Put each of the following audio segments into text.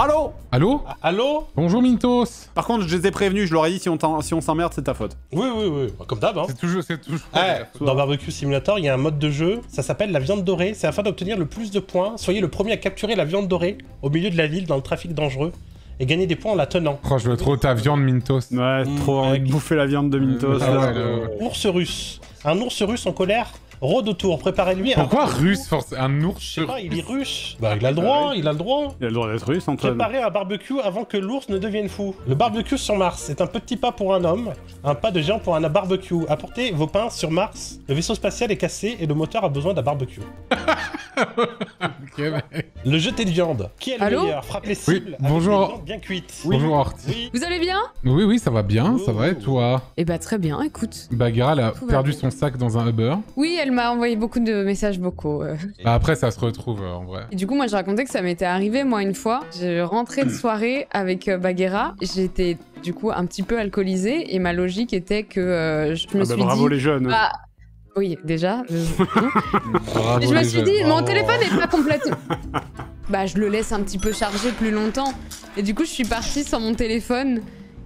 Allô Allô Allô Bonjour Mintos Par contre, je les ai prévenus, je leur ai dit si on t'en- si on s'emmerde, c'est ta faute. Oui, oui, oui, comme d'hab. Hein. C'est toujours... C'est toujours... Dans Barbecue Simulator, il y a un mode de jeu, ça s'appelle la viande dorée. C'est afin d'obtenir le plus de points. Soyez le premier à capturer la viande dorée au milieu de la ville dans le trafic dangereux et gagner des points en la tenant. Oh, je veux trop ta viande Mintos. Ouais, trop envie de bouffer la viande de Mintos. Ah là. ouais, le- Ours russe. Un ours russe en colère rôde autour. Préparez-lui un. Pourquoi russe force Un ours Je sais pas, il est russe. Bah, il a le droit, il a le droit. Il a le droit d'être russe, Antoine. Préparez un barbecue avant que l'ours ne devienne fou. Le barbecue sur Mars est un petit pas pour un homme, un pas de géant pour un barbecue. Apportez vos pains sur Mars. Le vaisseau spatial est cassé et le moteur a besoin d'un barbecue. Mec. Le jeté de viande. Qui est le Allô meilleur Frappe les cibles avec bonjour. bien cuites. Bonjour Horty. Oui. Vous allez bien Oui, oui, ça va bien, ça va et Oh. toi Eh bah très bien, écoute. Elle a perdu bien. son sac dans un Uber. Oui, elle m'a envoyé beaucoup de messages vocaux. euh. Bah, après, ça se retrouve euh, en vrai. Et du coup, moi, je racontais que ça m'était arrivé, moi, une fois. Je rentrais de soirée avec euh, Bagheera. J'étais, du coup, un petit peu alcoolisée. Et ma logique était que euh, je me Ah bah, suis bravo dit... les jeunes. Bah, oui, déjà. je- Bravo, Et je me les suis jeunes. dit, mon Bravo. téléphone est pas complètement... bah, je le laisse un petit peu charger plus longtemps. Et du coup, je suis partie sans mon téléphone.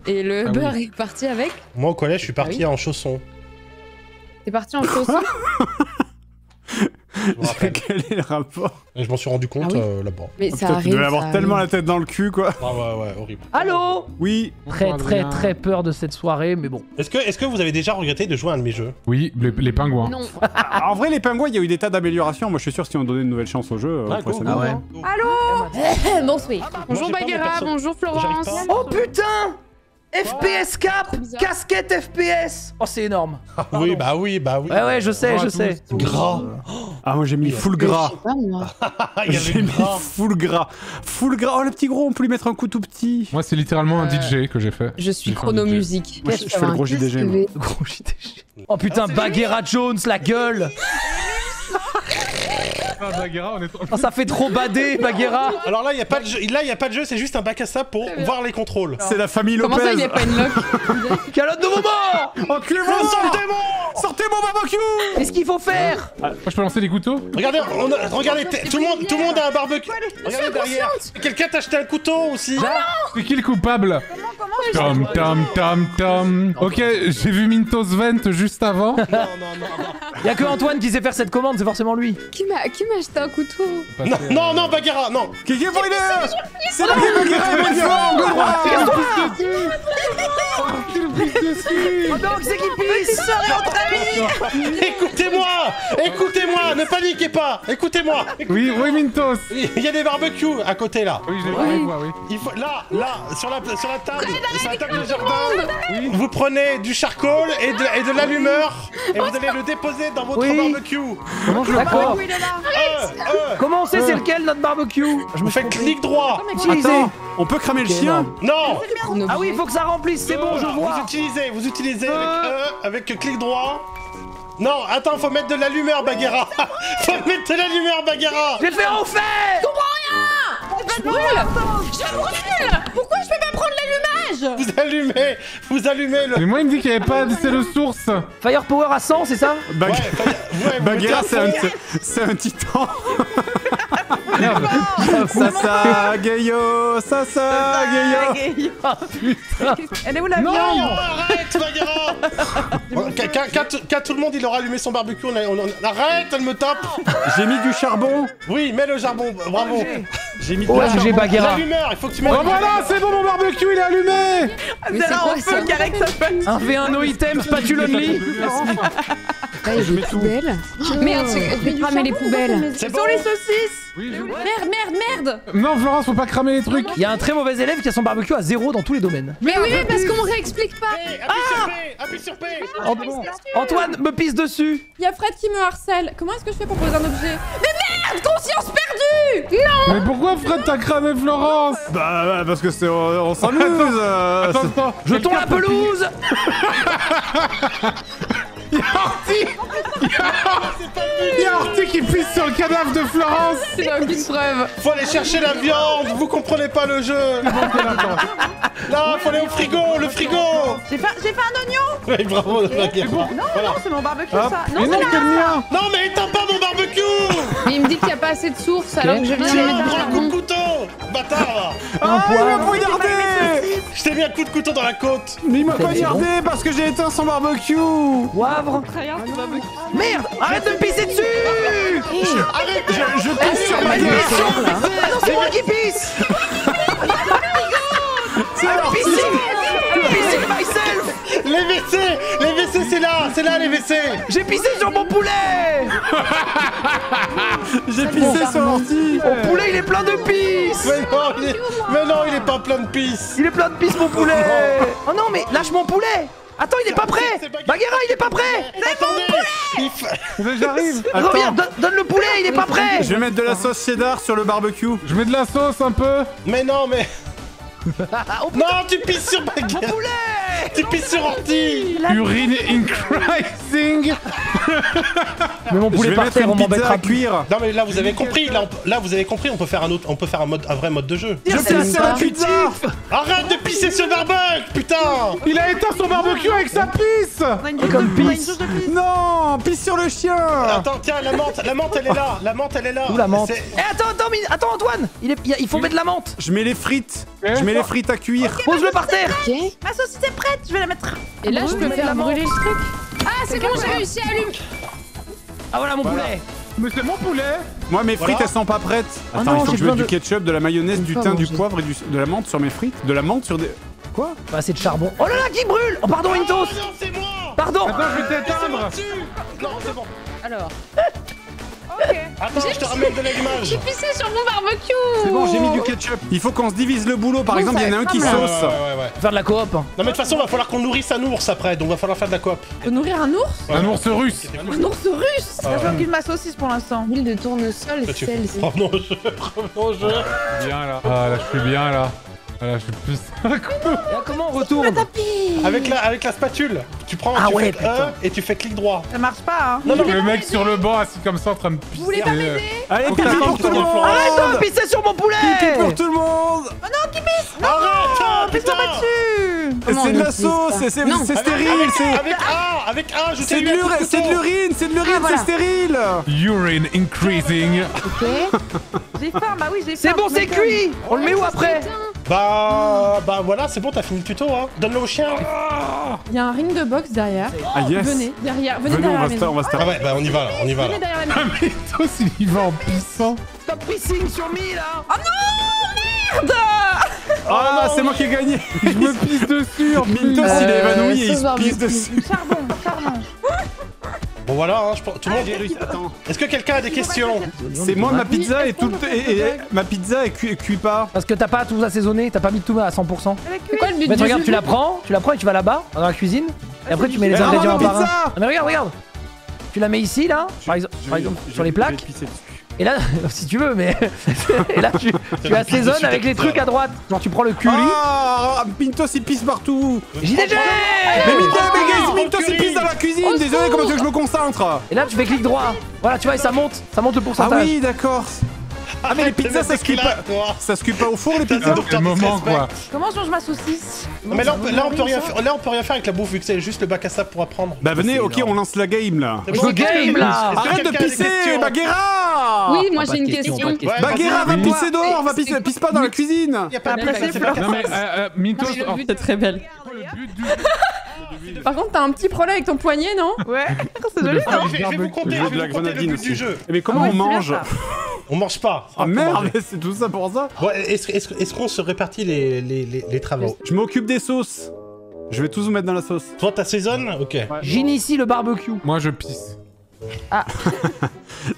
Et le Ah Uber oui. est parti avec. Moi au collège, je suis parti Ah en chaussons. T'es parti en chaussons. Quel est le rapport? Et je m'en suis rendu compte Ah oui euh, là-bas. Mais Oh, ça putain, arrive. Tu devais avoir ça tellement la tête dans le cul, quoi. Ah ouais, ouais, horrible. Allô? Oui. Très très très peur de cette soirée, mais bon. Est-ce que, est que vous avez déjà regretté de jouer à un de mes jeux? Oui, les, les pingouins. Non. Ah, en vrai, les pingouins, il y a eu des tas d'améliorations. Moi, je suis sûr, si on donnait une nouvelle chance au jeu, euh, on Ah, pourrait s'améliorer. Ah go. Allô? Bonsoir. Bonjour Bagheera, bonjour Florence. Oh putain FPS cap. Casquette FPS Oh c'est énorme Oui, bah oui, bah oui. Ouais ouais je sais, je sais. Gras. Ah, moi, j'ai mis full gras. Ah, y J'ai mis full gras. Full gras. Oh, le petit gros, on peut lui mettre un coup tout petit. Moi, c'est littéralement un Euh, DJ que j'ai fait. Je suis J'ai fait un chrono DJ. musique. Moi, je- fais le gros JDG, moi. Gros JDG. Oh putain, Bagheera Jones, la gueule Ah, Bagheera, on est trop... Oh ça fait trop bader, Bagheera Alors là, il n'y a pas de jeu, là, il y a pas de jeu, c'est juste un bac à sable pour voir les contrôles. C'est la famille Comment ça, il n'y Lopez. a pas une lock Calotte de moment Enculez-moi Sortez mon barbecue Qu'est-ce qu'il faut faire Moi, je peux lancer les couteaux Regardez, on a- regardez, tout le monde, tout le monde a un barbecue. Regardez derrière. Quelqu'un t'a acheté un couteau aussi. C'est qui le coupable Tom, tom, tom, tom. Ok, j'ai vu Mintos Vent juste avant. Non, non, non, non. Y'a que Antoine qui sait faire cette commande, c'est forcément lui. Qui m'a acheté un couteau Non, non, non, Bagheera, non. Qui est pour il est C'est Oh non, c'est qui pisse Écoutez-moi, écoutez-moi, ne paniquez pas. Écoutez-moi. Oui, oui, Mintos. Il y a des barbecues à côté là. Oui, je moi, oui. Il faut, là, là, sur la, sur la table, sur la table de jardin, vous prenez du charcoal et de, et de l'allumeur et vous allez le déposer dans votre Oui. barbecue. Comment je le D'accord. Euh, euh, Comment on sait c'est lequel notre barbecue? Je me faites clic droit. utilisé. Attends, on peut cramer le chien non. Non. Ah oui, il faut que ça remplisse, c'est bon, je Vous vois. utilisez, vous utilisez avec E, avec clic droit. Non, attends, faut mettre de l'allumeur, Bagheera. faut mettre de l'allumeur, Bagheera. J'ai fait au fait Je brûle Je brûle Pourquoi je peux pas prendre l'allumage Vous allumez, vous allumez le. Mais moi, il me dit qu'il n'y avait pas de source. Firepower à 100, c'est ça Bag- Ouais, ouais, mettez c'est un, un titan. Sasa Gayo, Sasa Gayo. Elle est où la Non, arrête, Bagheera Quand tout- le monde il aura allumé son barbecue, on, a- on- arrête, elle me tape J'ai mis du charbon. Oui, mets le charbon, bravo J'ai mis Oh, la GG Bagheera. L'allumeur, il faut que tu mettes... Oh voilà, c'est bon, mon barbecue, il est allumé Mais C'est là quoi en ça feu qu'avec sa feuille. Un V1 no item, spatule only Là, il y a des poubelles. Merde, je je vais cramer les poubelles. C'est Sur bon les saucisses Oui, je- Merde, merde, merde. Non, Florence, faut pas cramer les trucs. Il y a un très mauvais élève qui a son barbecue à zéro dans tous les domaines. Mais oui, mais parce qu'on réexplique pas. Hey, appuie sur P Appuie sur P. Ant- Antoine me pisse dessus. Il y a Fred qui me harcèle. Comment est-ce que je fais pour poser un objet? Mais merde Conscience perdue! Mais pourquoi Fred t'as cramé Florence? Bah, bah, parce que c'est on, on s'amuse. euh, Attends, attends. Jetons la pelouse Il y a Horty Il Il qui pisse sur le cadavre de Florence. C'est aucune preuve. Faut aller chercher la viande, vous comprenez pas le jeu. Là, faut aller au frigo, le frigo. J'ai fait, j'ai fait un oignon. Ouais, bravo, Baguera. Non, Voilà. non, c'est mon barbecue Hop. ça. Mais Non, là. mien. Non mais éteins pas mon barbecue. Mais il me dit qu'il n'y a pas assez de sources alors que je viens de mettre un coup de couteau Bâtard. Là Ah, il m'a poignardé Je t'ai mis un coup de couteau dans la côte. Mais il m'a poignardé parce que j'ai éteint son barbecue. Poivre. Merde Arrête de me pisser dessus. Arrête Je pisse sur ma gueule. Ah non, c'est moi qui pisse. C'est Horty. pissing myself. Les WC Les WC c'est là C'est là les WC. J'ai pissé sur mon poulet. J'ai pissé sur Horty Mon poulet, il est plein de pisse. Mais non, il est... Mais non, il est pas plein de pisse. Il est plein de pisse, mon poulet. Oh non, mais lâche mon poulet Attends, il est pas prêt. Bagheera, il est pas prêt. Attendez. Mais J'arrive. Reviens, donne, donne le poulet, il est pas prêt. Je vais mettre de la sauce cheddar sur le barbecue. Je mets de la sauce un peu. Mais non, mais... Oh, Non, tu pisses sur Mon Baguera poulet Tu pisses sur Horty Urine increasing Mais mon poulet par terre, on m'embêtera à cuire. Non mais là vous avez compris, là, on- là vous avez compris, on peut faire un autre, on peut faire un mode, un vrai mode de jeu. Je pisse sur la pizza Arrête de pisser sur le barbecue, putain Il a éteint son barbecue avec sa pisse On a une Et douche comme pisse. pisse. Non Pisse sur le chien Attends, tiens, la menthe, la menthe elle est là, la menthe elle est là. Où la menthe Eh, attends, attends, mais- attends, Antoine il, est- il faut mettre de la menthe Je mets les frites. Je mets les frites à cuire. Pose-le par terre. Ma saucisse est prête, je vais la mettre. Et là, je peux faire la brûler le truc. Ah, c'est bon, j'ai réussi à allumer. Ah voilà mon poulet Mais c'est mon poulet Moi, mes frites, Voilà. elles sont pas prêtes. Oh Attends, non, il faut que je mette du ketchup, de la mayonnaise, du thym, du poivre et du- de la menthe sur mes frites. De la menthe sur des... Quoi Pas assez de charbon. Oh là là, qui brûle Oh pardon, Oh c'est moi Pardon Attends, je vais t'éteindre Non, c'est bon. Alors. Attends, je te ramène de l'allumage. j'ai pissé sur mon barbecue. C'est bon, j'ai mis du ketchup. Il faut qu'on se divise le boulot. Par exemple, il y en a ça un qui va Ouais, ouais, sauce. ouais, ouais, ouais. Faire de la coop. Non mais de toute façon, va falloir qu'on nourrisse un ours après, donc va falloir faire de la coop. Nourrir un ours Un ours russe Un ours russe Ah Je m'occupe de ma saucisse pour l'instant. Huile de tournesol, celle-ci. Revenons au jeu, revenons au jeu. Bien là. Ah là, je suis bien là. Ah là, je suis plus un coup. Comment on retourne Avec la, avec la spatule, tu prends, Ah tu ouais, fais et tu fais clic droit. Ça marche pas, hein. Non, non, Le mec sur le banc assis comme ça en train de pisser. Vous voulez pas euh, m'aider Allez, pipi que pour tout le monde. Arrête de pisser sur mon poulet. Pipi pour tout le monde. Arrête ah, Pisse-toi putain. pas dessus. C'est on de la sauce, c'est- c'est Non. c'est stérile, Avec, c'est... avec A, avec A, je t'ai C'est de l'urine, c'est de l'urine, c'est de l'urine, Ah, c'est stérile. Urine increasing. Ok. J'ai faim, bah oui, j'ai faim. C'est bon, c'est cuit. On le met où après Bah, bah voilà, c'est bon, t'as fini le tuto, hein. Donne-le au chien. Il y a un ring de boxe derrière. Ah yes Venez, derrière, venez, Venez, on derrière va la se maison. on va se Ah ouais, bah on y va là, on y va là. Venez derrière la maison. Mythos, il y va en pissant. Stop pissing sur me là Ah, c'est moi qui ai gagné Je me pisse dessus en. Mintos, il est Euh, évanoui et il se pisse dessus Charbon, charbon. Bon voilà, hein, je pense- tout le monde. Réussi, attends. Est-ce que quelqu'un a des questions C'est moi, ma pizza est tout le et- Ma pizza est cuit, pas. Parce que t'as pas tout assaisonné, t'as pas mis tout à 100%. Elle est C'est cuite. quoi le but Mais du regarde, tu la prends, tu la prends et tu vas là-bas, dans la cuisine. Et après tu mets les ingrédients par un. pizza Ah, mais regarde, regarde Tu la mets ici là, par exemple, sur les plaques. Et là, si tu veux, mais. et là tu, tu assaisonnes avec les trucs à droite. Genre tu prends le curry. Ah, Mintos, il pisse partout JDG Mais Mintos, Ah, mais guys, oh, Mintos, il pisse dans la cuisine Désolé, comment tu veux que je me concentre Et là tu fais clic droit. Voilà, tu vois, et ça monte, ça monte le Ah pourcentage. oui, d'accord Ah mais les pizzas, ça se cuit pas... Ça se cuit pas au four, les pizzas c'est C'est le moment quoi. Comment je mange ma saucisse Non, mais là, on peut, là, on peut rien faire, là on peut rien faire avec la bouffe vu que c'est juste le bac à sable pour apprendre. Bah venez, C'est ok, énorme. on lance la game, là. C'est Je bon, veux game, là. Arrête de pisser, Baguera Oui, moi j'ai une question, Baguera, va pisser dehors, va C'est- pisser, pisse pas dans la cuisine. Y a pas de Après, c'est euh, euh, Mintos, le oh, C'est très belle. c'est le but du Par contre, t'as un petit problème avec ton poignet, non Ouais. C'est joli, Ah, non je vais- vous compter, Je vais la vous compter le grenadine but du jeu. Mais comment Ah on mange. On mange pas. Ah Faut merde, c'est tout ça pour ça Bon, est-ce qu'on se répartit les, les, les, les travaux Je m'occupe des sauces. Je vais tous vous mettre dans la sauce. Toi, t'assaisonnes Ok. J'initie le barbecue. Moi je pisse.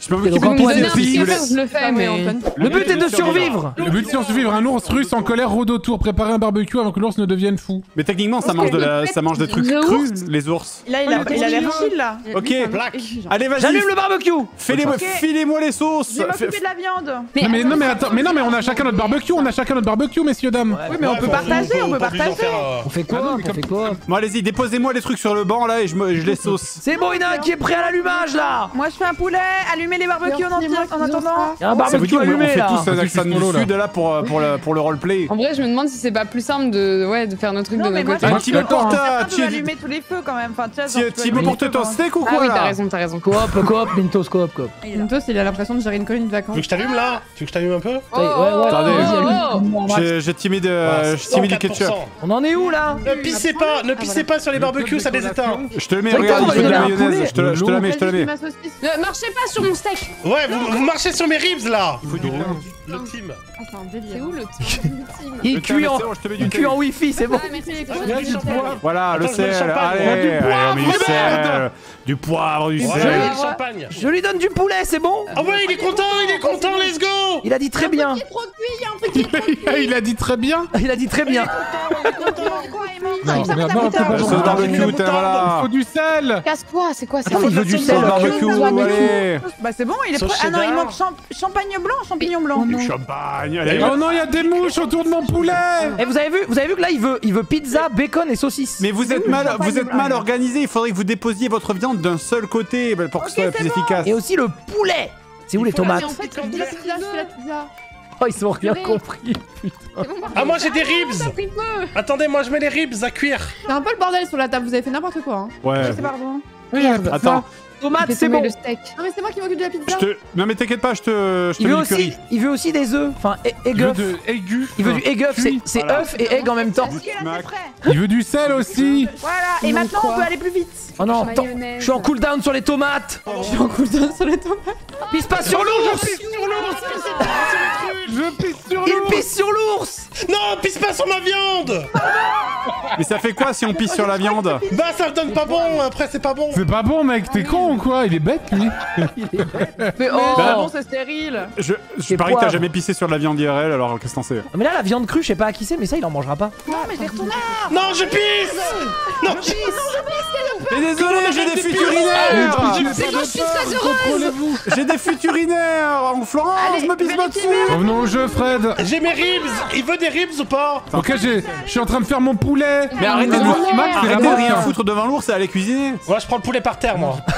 Je peux m'occuper de Antoine, aussi. Je le fais, mais... Antoine. Le but est de survivre Le but c'est de survivre. Un ours russe en colère rôde autour. Préparer un barbecue avant que l'ours ne devienne fou. Mais techniquement, ça mange, de la... ça mange des trucs crus, les ours. Là, il a il a l'air chill là. Ok, Black. allez, vas-y. J'allume le barbecue filez-moi les sauces. Je vais de la viande. non mais non mais attends, mais non mais on a chacun notre barbecue, on a chacun notre barbecue, messieurs dames. Oui, mais on peut partager, on peut partager. On fait quoi On fait quoi? Bon, allez-y, déposez-moi les trucs sur le banc là et je, me... je les sauce. C'est bon, il y en a un qui est prêt à l'allumage là Moi, je fais un poulet. Allumez les barbecues en, en attendant. Il y a un barbecue on, on allumé fait là tous un Un accent du sud là pour, euh, pour, le, pour le roleplay. En vrai, je me demande si c'est pas plus simple de, ouais, de faire nos trucs Non, de côtés. je Un petit peu pour c'est ta- important tu- allumer tous les feux quand même. Enfin, tu tu Thibaut allumer pour te les feux, quoi. steak ou Ah quoi oui, là t'as raison, t'as raison. Coop, coop, Mintos, coop, coop. Mintos, il a l'impression de gérer une colonie de Tu vacances. veux que je t'allume là? Tu veux que je t'allume un peu? Oh, Ouais, ouais, ouais. Attendez, vas-y, oh, allume. J'ai timide, euh, du ketchup. 104%. On en est où là? Ne pissez pas, ne pissez pas sur les barbecues, ça les éteint. Je te le mets, C'est regarde. Je te la- mets, je te la mets. marchez pas sur mon steak Ouais, vous, vous marchez sur mes ribs là. Il faut du Le team. Ah, c'est un C'est où le team Il cuit en, c'est il cuit wifi, c'est bon. Ah. Voilà, le sel, allez, Il y a du poivre, sel, du poivre, du sel. champagne. Je lui donne du poulet, c'est bon Ah ouais, il est content, il est content, let's go Il a dit très bien. Il a dit très bien. Il a dit très bien. Quoi, il Non, non, pas sauce barbecue. Faut du sel. Casse-toi, c'est quoi veut du sel. barbecue, allez. Bah c'est bon, il est prêt. Ah non, il manque champ- champagne blanc, champignon blanc. Du champagne, allez. Oh non, il y a des mouches autour de mon poulet. Et vous avez vu, vous avez vu que là il veut, il veut pizza, bacon et saucisse. Mais vous êtes mal, vous êtes mal organisé. Il faudrait que vous déposiez votre viande d'un seul côté bah, pour que ce soit plus efficace. Et aussi le poulet. C'est où les tomates. Oh, ils ont rien compris. Ah, moi j'ai des ribs Attendez, moi je mets les ribs à cuire. C'est un peu le bordel sur la table, vous avez fait n'importe quoi. Hein. Ouais. C'est pardon. Regarde, Attends, Tomates, J'ai c'est bon. le steak. Non mais c'est moi qui m'occupe de la je pizza. te. Non mais t'inquiète pas, je te, je te Il veut aussi, il veut aussi des œufs. Enfin, e- egg Il veut. Il du egg œuf. C'est, œuf et egg en même temps. Il veut du sel aussi. Voilà, et Il maintenant on peut aller plus vite. Oh non. Je suis en cooldown sur les tomates. Je suis en cooldown sur les tomates. Pisse pas sur l'ours. Je pisse sur Il l'ours. pisse sur l'ours. Non, pisse pas sur ma viande Mais ça fait quoi si on pisse sur la viande? Bah ça donne pas bon, après c'est pas bon. C'est pas bon, mec. T'es con ou quoi Il est bête, lui. Mais oh, Bah, bon, c'est stérile. Je, parie que t'as poivre. jamais pissé sur de la viande IRL, alors qu'est-ce que t'en sais Mais là, la viande crue, je sais pas à qui c'est, mais ça, il en mangera pas. Non, mais je l'ai retourné. Non, je pisse Non, je Et désolé, j'ai des futurinaires C'est moi, je suis très heureuse. J'ai des futurinaires En Florence, Allez, me pisse pas vérifiez dessus Revenons au jeu, Fred. J'ai mes ribs Il veut des ribs ou pas Ok, j'ai- je suis en train de faire mon poulet. Mais arrêtez de, Le vous- sumac, c'est la arrêtez de mort. rien foutre devant l'ours et aller cuisiner Ouais, je prends le poulet par terre, moi.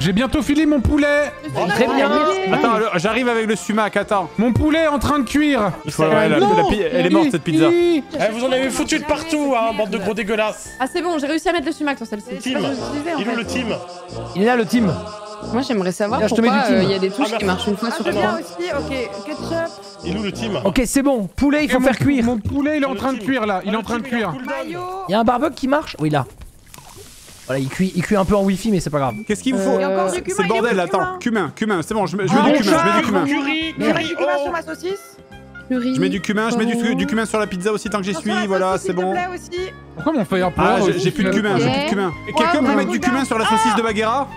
J'ai bientôt filé mon poulet. Très bien. Attends, le- j'arrive avec le sumac, attends Mon poulet est en train de cuire. Il faut, ouais, la- Non. la pi- Elle est morte cette pizza. Eh, vous en avez foutu de partout, hein, bande de gros dégueulasses. Ah, c'est bon, j'ai réussi à mettre le sumac sur celle-ci. Team. C'est pas ce que je disais, en Il est où fait. le team Il est là, le team. Moi, j'aimerais savoir Là, je te mets pourquoi du euh, team. il y a des touches Ah, qui marchent une fois Ah, sur je trois. viens aussi, ok. Ketchup, Il est où le team Ok, c'est bon. Poulet, il faut Et mon- faire cuire. Mon poulet, il est en train de cuire là. Il est en train de cuire. Il y a un barbecue qui marche? Oui, là. Voilà, il cuit, il cuit un peu en wifi, mais c'est pas grave. Qu'est-ce qu'il faut a encore du C'est cumin, le bordel, attends Cumin, cumin, c'est bon, je mets, je Ah, mets du cumin, je mets du cumin Curry, curry, du cumin sur ma saucisse. Je mets du cumin, je mets du, du cumin sur la pizza aussi tant que j'y suis, voilà, c'est s'il bon. plaît. Pourquoi mon fire Ah, j'ai- plus de cumin, j'ai plus de cumin. Quelqu'un Ouais, peut mettre du cumin sur la saucisse de Baguera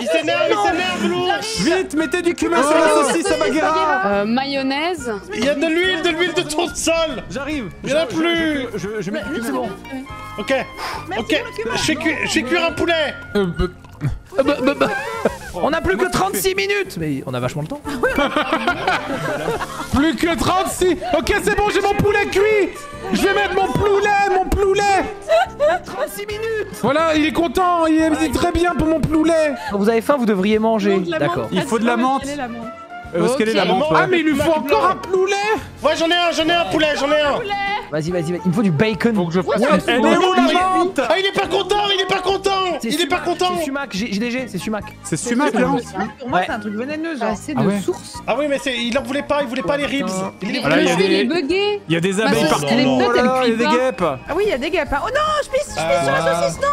Il s'énerve, il s'énerve, Vite, mettez du cumin sur la saucisse à Baguera Euh, mayonnaise. Il y a de l'huile, de l'huile de tournesol J'arrive. Il y en a plus. je, mets du cumin. Ok, ok, je fais, cu- je fais cuire un poulet On a plus que 36 minutes Mais on a vachement le temps. Plus que 36 Ok, c'est bon, j'ai mon poulet cuit Je vais mettre mon poulet, mon poulet 36 minutes Voilà, il est content, il est, très bien pour mon poulet Quand vous avez faim, vous devriez manger. D'accord. Il faut de la menthe. La menthe. Euh, Où est-ce qu'elle est la Ok. menthe Ah, mais il lui faut encore un poulet Ouais, j'en ai un, j'en ai un poulet, j'en ai un Vas-y, vas-y, vas-y. Il me faut du bacon. Faut que je fasse Ouais, un Elle est poulet. où la menthe Ah, il est pas content, il est pas content Il est pas content C'est sumac, G- JDG, c'est sumac. C'est sumac là Pour moi, Ouais. c'est un truc vénéneux, genre. assez Ah de ouais. sources. Ah oui, mais c'est- il en voulait pas, il voulait pas les ribs Il est des- bugué. Il y a des abeilles partout Il y a des guêpes Ah oui, il y a des guêpes. hein. Oh non, je pisse, je pisse sur la Euh, saucisse, non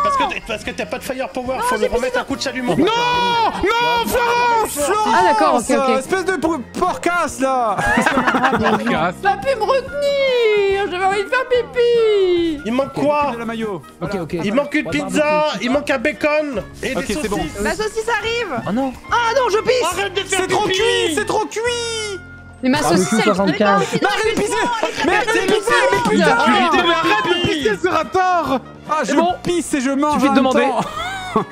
Parce que, t'as pas de firepower, faut lui remettre un coup de chalumeau Non Non, Florence Florence Ah, d'accord, ok, ok. Espèce de por- porcasse là Casse. Pas pu me retenir j'avais envie de faire pipi Il manque quoi De. Ok, ok. Il manque une pizza, il manque un bacon et Ok, des c'est bon. saucisses. La saucisse arrive Oh non. Ah non, je pisse Arrête de faire C'est trop pipi cuit, c'est trop cuit. Mais ma Barbecue saucisse, elle 75. Mais arrête de pisser Mais arrête de pisser, mais putain Tu mais arrête de pisser, ce rator Ah, je bon. pisse et je mange de en même demander. temps.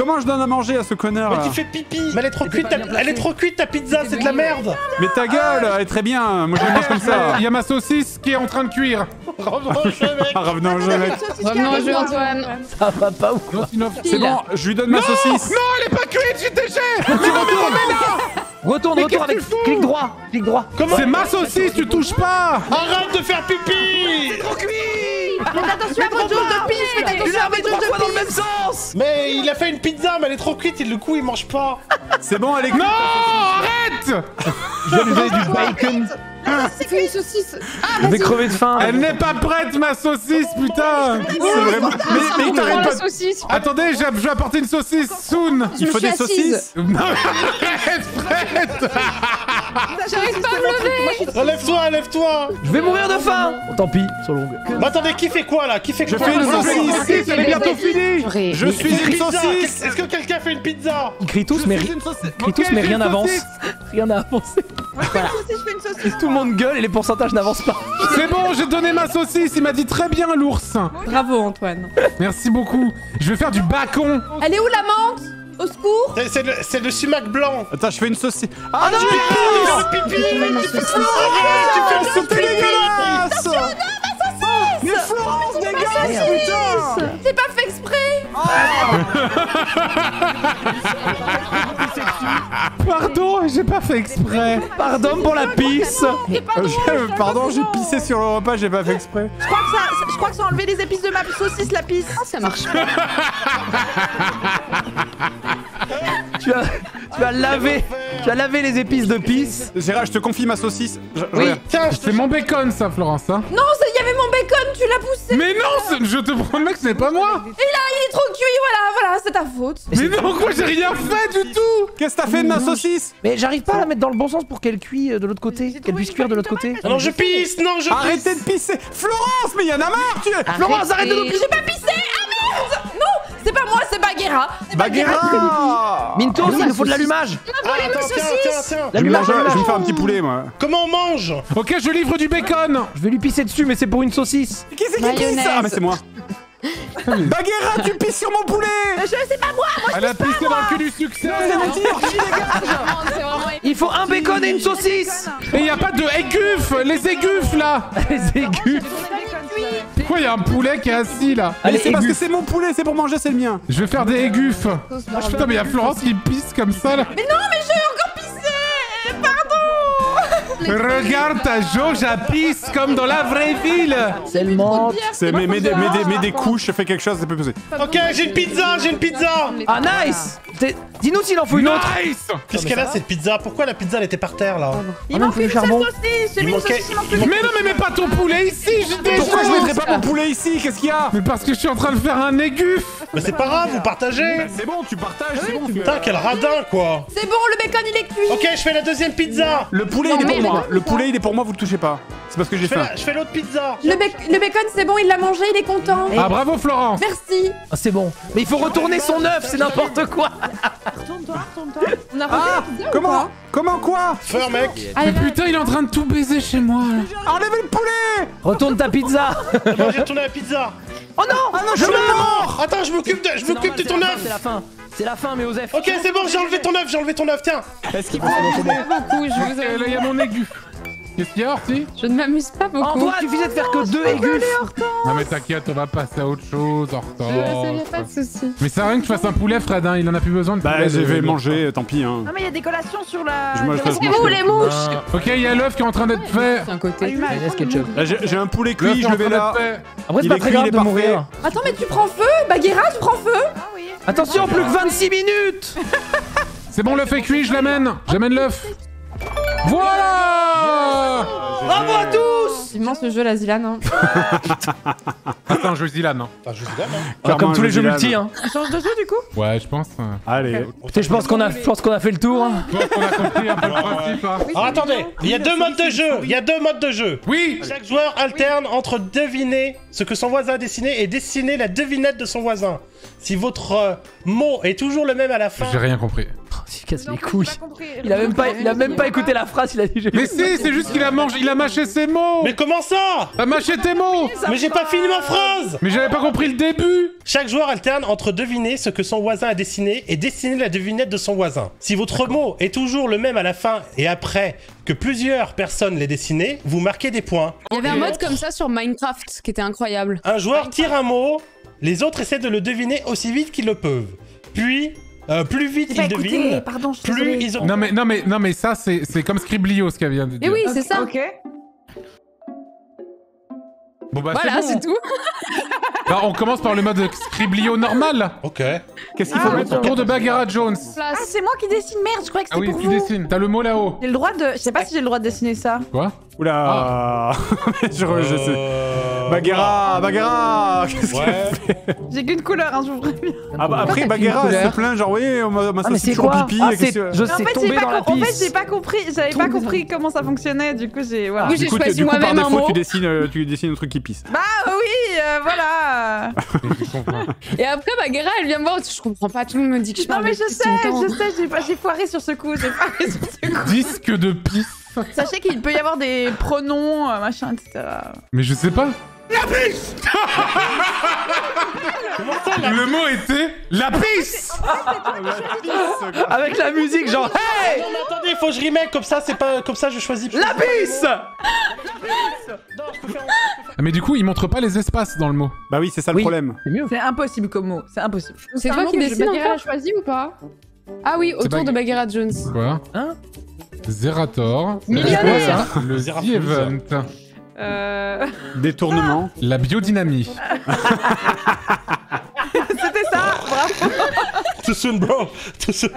Comment je donne à manger à ce connard Mais tu fais pipi Mais elle est trop cuite, ta... bien placé. elle est trop cuite ta pizza, c'est de la merde. Mais ta gueule, elle est très bien, moi je la mange comme ça. Il y a ma saucisse qui est en train de cuire. Revenons au jeu, mec. Ah, revenons au jeu, mec. Revenons au jeu, Antoine. Ça va pas ou Non, sinon- C'est bon, je lui donne ma saucisse. Non, elle est pas cuite, je suis déchet Retourne, retourne avec clic droit, clic droit. Comment C'est ma saucisse, tu touches pas. Arrête de faire pipi Faites attention à votre de pisse Faites attention à votre Trois de dans le même sens. Mais il a fait une pizza, mais elle est trop cuite, et du coup il mange pas. C'est bon, elle est Non, arrête Je vais lui donner du bacon. C'est une saucisse. Ah, Je vais vas-y. crever de faim. Elle n'est pas prête, ma saucisse, putain C'est vraiment... Mais, mais prend pas saucisse. Attendez, j'ai- je vais apporter une saucisse, soon Il faut des saucisses Non, arrête, prête J'arrive pas à me lever. Relève-toi, lève-toi Je vais mourir de faim oh, Tant pis, sur longue. Mais attendez, qui fait quoi là? Qui fait Je quoi fais une Moi, saucisse? saucisse, elle est bientôt finie. Je suis Une pizza saucisse Est-ce que quelqu'un fait une pizza? Ils crient tous, mais, ri- crient tous, mais rien n'avance. Rien n'a avancé. Si je fais une saucisse Tout le monde gueule et les pourcentages n'avancent pas. C'est bon, j'ai donné ma saucisse, il m'a dit très bien, l'ours Bravo Antoine Merci beaucoup. Je vais faire du bacon. Elle est où la menthe Au secours C'est- C'est le, c'est le sumac blanc Attends, je fais une saucisse. Ah non Tu fais pipi Ma saucisse. Arrête, tu fais C'était dégueulasse Mais Florence, dégage, putain C'est pas fait exprès Pardon, j'ai pas fait exprès. Pardon pour la pisse. C'est Pardon, j'ai pissé sur le repas, j'ai pas fait exprès. Je crois que ça, je crois que ça a enlevé les épices de ma saucisse, la pisse Ah, ça marche pas. Tu as, tu as lavé, tu as lavé les épices de pisse. Gérard, je te confie ma saucisse. Je- Oui. Tiens, c'est mon bacon, ça, Florence. Hein. Non, ça- y poussé Mais non, je te promets que ce n'est pas moi. Et là, il est trop cuit, voilà, voilà, c'est ta faute. Mais non, quoi, j'ai rien fait du tout. Qu'est-ce que t'as fait de ma saucisse Mais j'arrive pas à la mettre dans le bon sens pour qu'elle cuise de l'autre côté, qu'elle puisse cuire de l'autre côté. Ah non, je pisse Non, je pisse. Arrêtez de pisser. Florence, mais y'en a marre, tu Florence, arrête de nous J'ai pas pissé merde Non, c'est pas moi, c'est Bagheera C'est Baguera Mintos, il nous faut de l'allumage. Attends, tiens, tiens, tiens je vais, me L'allumage, je vais faire un petit poulet, moi. Comment on mange Ok, je livre du bacon. Je vais lui pisser dessus, mais c'est pour une saucisse. Qui c'est qui pisse. Ah, mais c'est moi. Baguera, tu pisses sur mon poulet Je sais pas moi Elle a pissé dans le cul du succès. Il faut un bacon et une saucisse. Et y a pas de aiguffes, les aiguffes là. Les aigus. Pourquoi y a un poulet qui est assis là Allez, Allez, c'est parce que c'est mon poulet, c'est pour manger, c'est le mien. Je vais faire des aiguffes. Putain, mais y a Florence qui pisse comme ça là. Mais non, mais j'ai encore pissé Pardon Regarde ta jauge à pisse comme dans la vraie ville. C'est mets, mets des, mets, des, mets des couches, fais quelque chose, ça peut peser. Ok, j'ai une pizza, j'ai une pizza. Ah nice. T'es- Dis-nous s'il en faut une autre. Nice. Qu'est-ce qu'elle a cette pizza? Pourquoi la pizza elle était par terre là? Il Ah, même manque le seule charbon. Il manquait- il il Mais non, mais mets pas ton poulet ici, Pourquoi je mettrais pas mon poulet ici? Qu'est-ce qu'il y a? Mais parce que je suis en train de faire un aiguffe. Mais c'est pas grave, vous partagez. C'est bon, tu partages, c'est bon. Putain, quel radin quoi. C'est bon, le bacon il est cuit. Ok, je fais la deuxième pizza. Le poulet, il est pour moi. Le poulet, il est pour moi, vous le touchez pas. C'est parce que j'ai Je fais, faim. je fais l'autre pizza Le, bec- le bacon c'est bon, il l'a mangé, il est content Ah bravo Florence. Merci Ah, c'est bon. Mais il faut retourner son œuf, c'est n'importe quoi. On a refait Ah la pizza ou Comment Comment quoi Feur mec Allez, Mais putain, il est en train de tout baiser chez moi là. Enlevez le poulet Retourne ta pizza. Non, j'ai retourné la pizza Oh non Ah non, Je je meurs Attends, je m'occupe de, je m'occupe de ton œuf C'est la fin. C'est la fin, mais Osef. Ok, c'est bon, j'ai enlevé ton œuf, j'ai enlevé ton œuf, tiens Est-ce qu'il faut beaucoup, je vous Euh, Là, il y a mon aiguffe. Qu'est-ce qu'il y a, Orti Je ne m'amuse pas beaucoup. Antoine, il suffisait de faire que deux aigus. Non mais t'inquiète, on va passer à autre chose, Hortense. pas de. Mais ça rien que tu fasses un poulet, Fred, hein, il en a plus besoin de Bah, je vais manger, tant pis, hein. Non mais il y a des collations sur la... Je mange pas. les mouches Ok, il y a l'œuf qui est en train d'être fait. C'est un côté. Là, j'ai un poulet cuit, est je en le vais train là. d'être fait. Après, c'est pas très grave de mourir. Attends, mais tu prends feu Bagheera, tu prends feu Ah oui. Attention, plus que 26 minutes. C'est bon, l'œuf est cuit, je l'amène. J'amène l'œuf. Voilà Bravo à tous effectivement ce jeu, la Zilan. Hein. C'est un jeu Zilan. hein. Enfin, je hein. Clairement, comme tous les jeux jeu multi, hein. On change de jeu du coup? Ouais, je pense. euh. Allez. Je pense qu'on a, je pense qu'on a fait le tour. hein. Je pense qu'on a compris un peu le principe. hein. Alors attendez, il y a deux modes de jeu. Il y a deux modes de jeu. Oui Chaque joueur alterne entre deviner ce que son voisin a dessiné et dessiner la devinette de son voisin. Si votre euh, mot est toujours le même à la fin, J'ai rien compris. Oh, il casse Non, les couilles. Il a même pas, il a même pas écouté la phrase, il a dit j'ai Mais si, c'est juste qu'il a mangé, il a mâché ses mots mais comment ça T'as mâché tes mots Mais j'ai pas fini ma phrase Mais j'avais pas compris le début Chaque joueur alterne entre deviner ce que son voisin a dessiné et dessiner la devinette de son voisin. Si votre mot est toujours le même à la fin et après que plusieurs personnes l'aient dessiné, vous marquez des points. Il y avait un Et mode comme ça sur Minecraft qui était incroyable. Un joueur tire un mot, les autres essaient de le deviner aussi vite qu'ils le peuvent. Puis, euh, plus vite pas ils écouté, devinent, pardon, je plus désolée. ils ont... Non mais, non mais, non mais ça c'est c'est comme Scriblio ce qu'elle vient de Mais dire. oui, c'est ça. Ok. Bon bah Voilà, c'est bon. tout. Bah, on commence par le mode Scriblio normal. Ok. Qu'est-ce qu'il faut Ah, mettre Tour de Bagheera Jones. Ah, c'est moi qui dessine, merde, je croyais que Ah c'était oui, pour tu vous. dessines. T'as le mot là-haut. J'ai le droit de. Je sais pas si j'ai le droit de dessiner ça. Quoi? Oula je, re- je sais. Euh, Bagheera Bagheera Qu'est-ce que- Ouais. J'ai qu'une couleur, hein, je vous préviens. Ah bah après Bagheera elle se plaint genre oui on m'a Ah mais sorti quoi pipi Ah je En sais fait, tomber j'ai dans pas, la com- en fait, piste. j'ai pas compris, j'avais pas compris comment ça fonctionnait, du coup j'ai voilà. Oui, j'ai Du coup, tu- choisi du coup, par moi-même un défaut, mot. tu dessines, euh, tu dessines un truc qui pisse. Ah oui, euh, voilà. Je comprends. Et après, Bagheera, elle vient me voir. Je comprends pas, tout le monde me dit que je Non parle mais de je sais, je sais, j'ai pas- j'ai foiré sur ce coup, j'ai foiré sur ce coup. Disque de pisse. Sachez qu'il peut y avoir des pronoms, machin, etc. Mais je sais pas. Le mot était la pisse Avec la musique genre hey Non mais attendez, faut que je remake comme ça, c'est pas comme ça je choisis. la pisse Non, je peux faire. Ah, Mais du coup, il montre pas les espaces dans le mot. Bah oui c'est ça le Oui. problème. C'est impossible comme mot, c'est impossible. C'est toi qui dessines Bagheera choisi ou pas Ah oui, autour de Bagheera Jones. Quoi Hein Zerator. Millionnaire. Le Zerator. Euh... Détournement. La biodynamie. C'était ça, bravo. Too soon, bro. Too soon.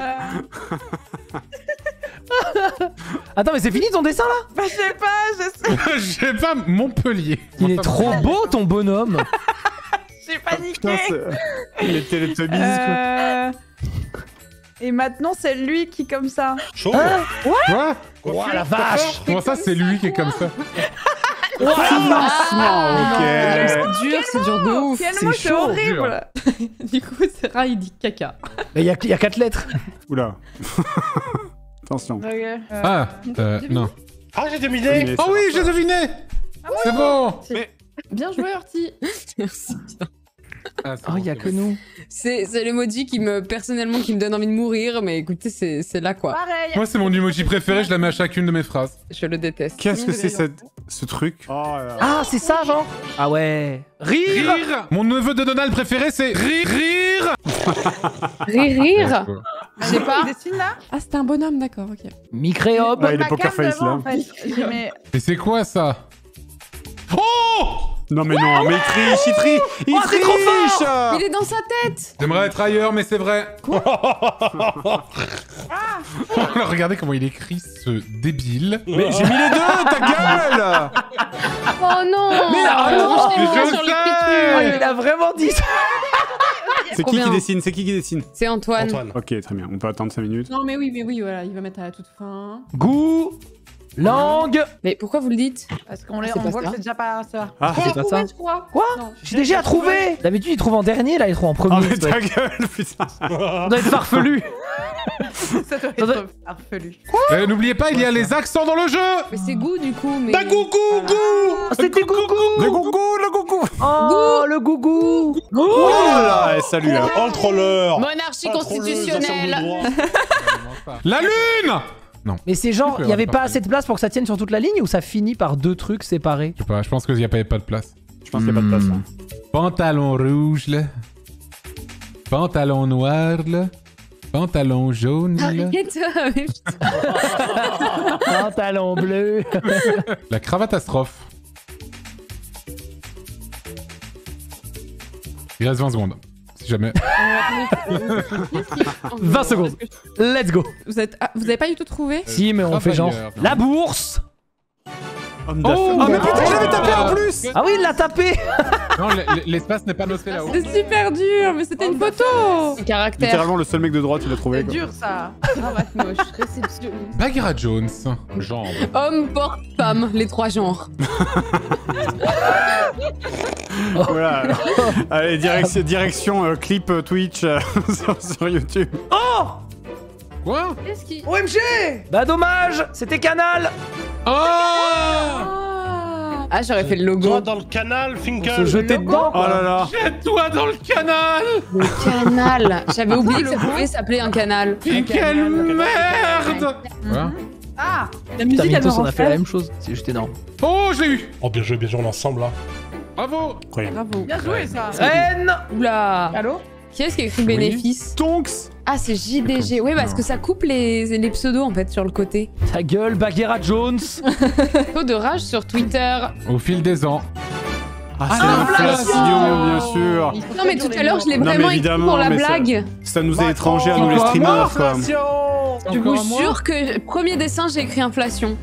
Attends mais c'est fini ton dessin là? Bah, je sais pas, je sais, Je sais pas, Montpellier. Il est trop beau ton bonhomme j'ai paniqué. Putain c'est... Les Teletubbies quoi. Euh... Et maintenant, c'est lui qui comme ça. Chaud. Quoi Quoi la vache Comment ça, c'est lui qui est comme ça? Ah, ok. C'est dur, c'est dur de ouf. C'est horrible. Du coup, Sarah, il dit caca. Mais il y a, il y a quatre lettres Oula. Attention. Euh, Ah, euh, non. Ah, j'ai deviné. Oh oui, j'ai deviné C'est bon Bien joué, Horty. Merci. Ah, c'est Oh il y a c'est que nous C'est c'est l'emoji qui me, personnellement, qui me donne envie de mourir, mais écoutez, c'est c'est là quoi. Pareil. Moi, c'est mon emoji préféré, je la mets à chacune de mes phrases. Je le déteste. Qu'est-ce que c'est cette... ce truc Oh là là. Ah c'est ça genre Ah ouais Rire Rire Mon neveu de Donald préféré, c'est rire Rire Rire, rire Je sais pas. Il dessine là Ah, c'était un bonhomme, d'accord, ok. Micréobe Ouais, il est poker face devant, là. en fait. J'ai mis- Et c'est quoi ça? Oh Non mais non, mais il triche, il triche Il Oh, trop triche Il est dans sa tête J'aimerais être ailleurs, mais c'est vrai. Regardez comment il écrit ce débile. Mais j'ai mis les deux, ta gueule Oh non Mais Oh non, je t'ai sur. Oh, il a vraiment dit ça C'est Trop qui qui dessine C'est qui qui dessine C'est Antoine. Antoine. Ok, très bien, on peut attendre 5 minutes. Non, mais oui, mais oui, voilà, il va mettre à la toute fin. Goût Langue Mais pourquoi vous le dites Parce qu'on on pas voit ça. que c'est déjà pas ça. Ah, c'est pas ça je crois. Quoi. J'ai déjà trouvé D'habitude il trouve en dernier, là il trouve en Oh premier. mais ça, doit ta être, gueule, putain ça doit être farfelu Ça doit être farfelu. Euh, N'oubliez pas, il y a les accents dans le jeu. Mais c'est goût du coup, mais... Bah, coucou, gou Oh, C'était gougou Le gougou, le gougou Oh le gougou Oh là là, salut hein. Oh, le troller Monarchie Oh, constitutionnelle. La lune Mais c'est genre, il y avait pas assez de place pour que ça tienne sur toute la ligne ou ça finit par deux trucs séparés? Je sais pas, je pense qu'il n'y a pas, pas de place. Je pense qu'il n'y a pas de place. Hmm. Pantalon rouge, là. Pantalon noir, là. Pantalon jaune, là. Pantalon bleu La cravatastrophe. Il reste 20 secondes. Si jamais. 20 secondes Let's go Vous, êtes... ah, vous avez pas du tout trouvé Si mais on fait genre. La bourse. Oh, Ah mais putain, je l'avais tapé en plus Ah oui, il l'a tapé Non, l'espace n'est pas noté là-haut. C'est super dur, mais c'était une photo Caractère. Littéralement, le seul mec de droite, il a trouvé. C'est dur ça. Cravate moche. Réception. Bagheera Jones. Genre. Homme, porte, femme. Les trois genres. Voilà. Allez, direction, direction euh, clip euh, Twitch euh, sur, sur YouTube. Oh Quoi? Qu'est-ce qui. OMG Bah dommage C'était Canal Oh Ah, j'aurais fait le logo. Toi dans le canal, Finkel. se jetait dedans Oh là là. Jette-toi dans le canal Le canal. J'avais oublié que ça pouvait s'appeler un canal. Mais quelle merde Quoi? Ah La Putain, musique, elle me on rend a fait la folle. même chose. C'est juste énorme. Oh, je l'ai eu Oh, bien joué, bien joué, on est ensemble là. Bravo Incroyable. Bravo. Bien joué ça. Reine Oula. Allô Qui est-ce qui a écrit bénéfice Tonks Ah, c'est JDG. Oui, parce que ça coupe les, les pseudos en fait sur le côté. Ta gueule, Bagheera Jones Taux de rage sur Twitter. Au fil des ans. Ah, c'est Ah, l'inflation, bien sûr. Non, mais tout à l'heure, je l'ai vraiment écrit évidemment, pour la ça- blague. Ça nous est étranger à nous les streamers, quoi. Inflation Je vous jure que premier dessin, j'ai écrit inflation.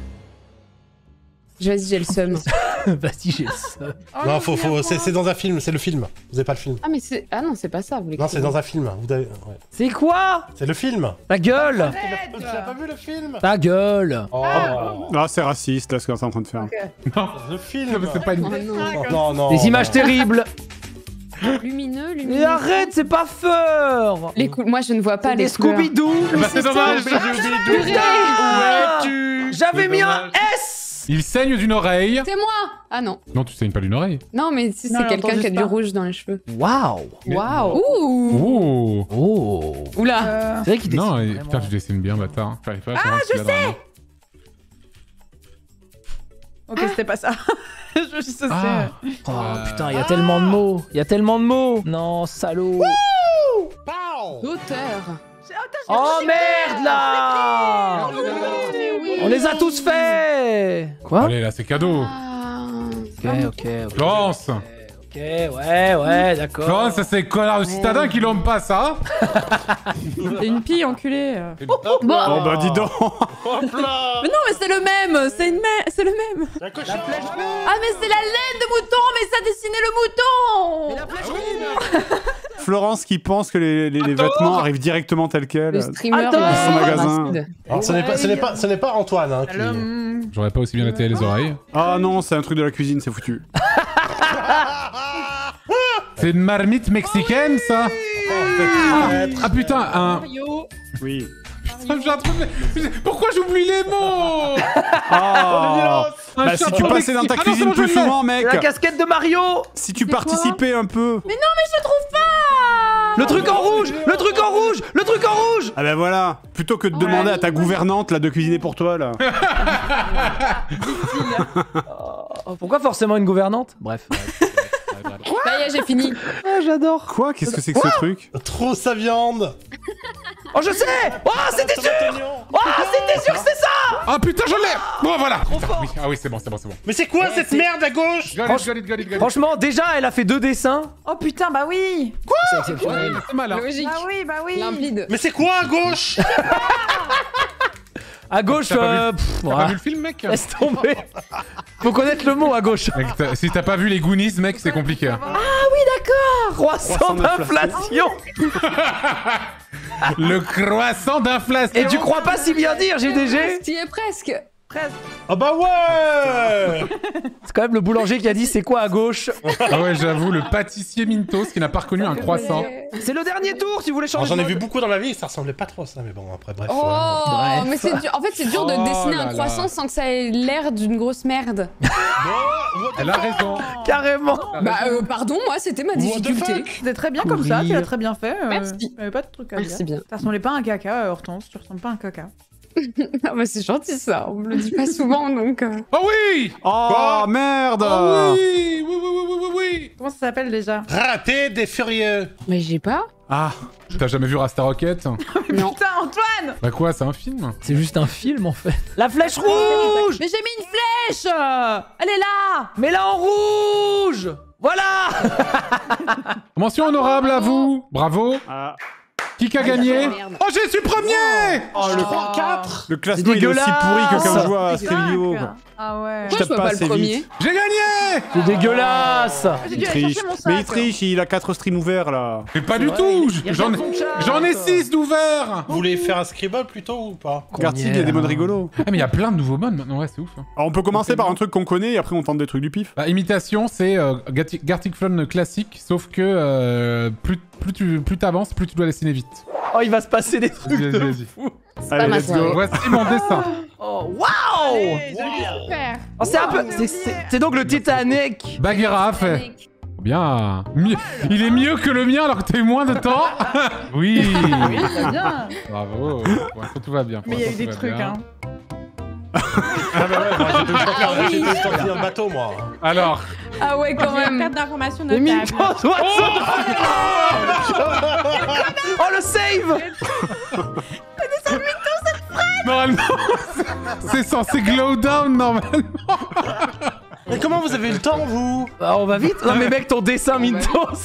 Vas-y, j'ai le seum. Vas-y, j'ai le seum. Oh Non, faut, faut, c'est c'est dans un film, c'est le film. Vous avez pas le film. Ah, mais c'est. Ah non, c'est pas ça, vous Non, c'est dans un film. Vous avez... ouais. C'est quoi? C'est le film. Ta gueule Tu l'as pas vu le film? Ta gueule Oh, Ah, c'est raciste, là, ce qu'on est en train de faire. le film. Non, mais c'est pas une... Oh non. Non. Des images terribles Lumineux, lumineux. Mais arrête, c'est pas fort Les cou- Moi, je ne vois pas les couleurs. Scooby-Doo Bah, c'est dommage J'avais mis un. S Il saigne d'une oreille. C'est moi. Ah non. Non, tu saignes pas d'une oreille. Non, mais si Non, c'est quelqu'un qui a du rouge dans les cheveux. Waouh. Waouh. Ouh. Oh Oh. Oula. Euh, C'est vrai qu'il Non, dessine et- vraiment. putain, tu dessines bien, bâtard. J'arrive pas à ah, je sais. Ok, c'était pas ça. je sais Ah. Oh Euh, putain, il y a tellement de mots. Il y a tellement de mots. Non, salaud. Pow Auteur Oh merde là On les a tous faits. Quoi? Allez, là, c'est cadeau. Ah. Ok, ok, ok. Florence. Ok, ouais, ouais, d'accord. Florence, ça c'est connards de citadins qui l'ont pas, ça T'es une pille enculée. Hop Oh là bah dis donc. Hop là. Mais non, mais c'est le même C'est une mè- c'est le même. La Ah, mais c'est la laine de mouton Mais ça dessinait le mouton Florence qui pense que les, les- les Attends. vêtements arrivent directement tels quels. Le streamer Attends. de Son magasin. Alors, ce n'est pas, ce n'est pas, ce n'est pas Antoine hein, qui... Hum, J'aurais pas aussi bien été les oreilles. Ah non, c'est un truc de la cuisine, c'est foutu. C'est une marmite mexicaine, ça Peut-être. Ah putain, un... Mario Oui. Pourquoi j'oublie les mots Ah Bah si tu passais dans ta. Ah non, cuisine je plus souvent, mec La casquette de Mario Si tu participais un peu Le truc en rouge Le truc en rouge Le truc en rouge Ah bah voilà Plutôt que de demander à ta gouvernante là de cuisiner pour toi là. Oh, Pourquoi forcément une gouvernante? Bref. Ça y est, j'ai fini. Ah, j'adore. Quoi? Qu'est-ce que c'est que ce truc? Trop sa viande Oh, je sais Oh, c'était sûr Oh, c'était sûr que c'est ça Ah putain, je l'ai Bon, voilà Putain, oui. Ah oui, c'est bon, c'est bon, c'est bon. Mais c'est quoi cette merde à gauche? Got it, got it, got it, got it. Franchement, déjà, elle a fait deux dessins. Oh putain, bah oui exceptionnel. c'est malin. Logique. Bah oui, bah oui Limpide. Mais c'est quoi à gauche? À gauche, T'as pas euh, T'as pas vu le film, mec laisse tomber. Faut connaître le mot à gauche. Mec, t'as- Si t'as pas vu les Goonies, mec, c'est compliqué. hein. Croissant Croissant d'inflation. Le croissant d'inflation Et tu crois pas si bien dire, GDG Tu y es presque. Ah bah ouais C'est quand même le boulanger qui a dit c'est quoi à gauche. Ah ouais, j'avoue, le pâtissier Mintos qui n'a pas reconnu un croissant. C'est le dernier tour si vous voulez changer. J'en ai vu beaucoup dans la vie, ça ressemblait pas trop à ça, mais bon, après, bref. Oh, euh, Bref. mais c'est dur. En fait, c'est dur de Oh dessiner là un là. croissant sans que ça ait l'air d'une grosse merde. Elle a raison. Carrément. Bah, euh, pardon, moi, c'était ma difficulté. C'était très bien comme ça, tu l'as très bien fait. euh, Merci. Pas de truc à dire. Merci bien. Ça ressemblait pas à un caca, euh, Hortense. Tu ressembles pas à un caca. Ah bah, c'est gentil ça. On me le dit pas souvent donc. euh. Oh oui Oh Quoi merde Oh oui Oui, oui, oui, oui, oui, oui Comment ça s'appelle déjà? Raté des furieux Mais j'ai pas. Ah T'as jamais vu Rasta Rocket? Non. Putain, Antoine Bah quoi, c'est un film? C'est juste un film en fait. La flèche rouge Mais j'ai mis une flèche Elle est là Mais là en rouge Voilà Mention honorable à vous Bravo Ah. Qui a gagné merde. Oh, j'ai su premier Oh le, 3, 4 le classement il est aussi pourri que quand je joue à Cinq. Ah Ah ouais. Pourquoi je peux tape pas, le premier. J'ai gagné C'est dégueulasse J'ai Il triche. chercher mon sac. Mais il triche, il a 4 streams ouverts là. Mais pas du tout J'en ai, regarde son chat. j'en ai 6 d'ouverts Vous voulez faire un scribble plutôt ou pas Gartic, il y a des modes rigolos. Ah mais il y a plein de nouveaux modes maintenant, ouais c'est ouf. hein. Alors on peut commencer par un truc qu'on connaît et après on tente des trucs du pif. Bah, imitation, c'est euh, Gartic, Phone classique, sauf que euh, plus, plus tu plus t'avances, plus tu dois dessiner vite. Oh, il va se passer des trucs Vas-y, de vas-y. Fou Allez, ma let's soirée. go. Voici mon dessin. Oh, waouh Super. Oh, C'est un peu... c'est- C'est c'est donc le Titanic Bagheera a fait. Bien. Mi- Il est mieux que le mien alors que t'as eu moins de temps. oui. Oui, bien. Bravo. Pour l'instant, tout va bien. Pour Mais il y a eu des trucs, bien. hein. Ah bah ouais, moi j'étais juste en train de- j'étais juste en train de finir le bateau moi. Alors, Ah ouais, quand J'ai une même. perte d'information Les notable. Mintos Watson Oh, le save normalement, c'est censé glow down normalement. Mais comment vous avez eu le temps vous Ah, On va vite Non mais mec, ton dessin, Mintos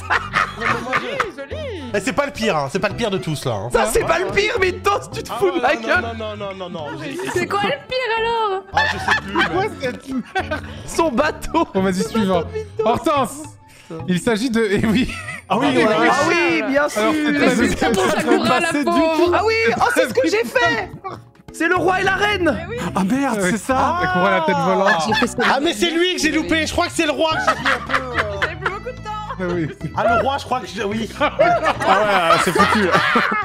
Eh, C'est pas le pire, hein. c'est pas le pire de tous là. hein. Ça, c'est pas le pire, Mintos Tu te Ah fous de ouais, ma non, gueule Non, non, non, non, non. j'ai- C'est quoi le pire alors? Ah, je sais plus. mais- Son bateau Bon, vas-y, suivant. Hortense Il s'agit de... Eh oui Ah oui, oui, voilà. oui. Ah oui, bien sûr Alors, c'est Mais très c'est vite. ça pour Sakura, la passer du pauvre Ah oui Oh, c'est ce que j'ai fait C'est le roi et la reine. Ah merde, c'est ça. À la tête volante. Ah mais c'est lui que j'ai loupé, je crois que c'est le roi que j'ai mis oui. Ah le roi je crois que j'ai... Oui. Ah ouais, c'est foutu là.